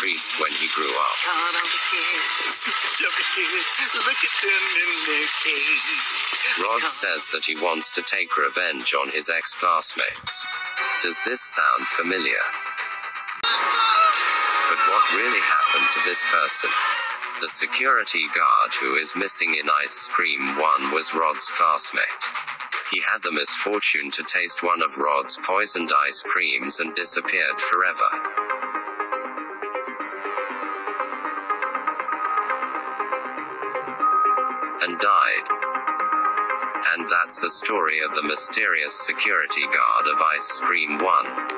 priest when he grew up. On the kids, the stupid joker kids. Look at them in their cage. Rod says that he wants to take revenge on his ex classmates. Does this sound familiar? But what really happened to this person? The security guard who is missing in Ice Scream 1 was Rod's classmate. He had the misfortune to taste one of Rod's poisoned ice creams and disappeared forever. And died. And that's the story of the mysterious security guard of Ice Scream 1.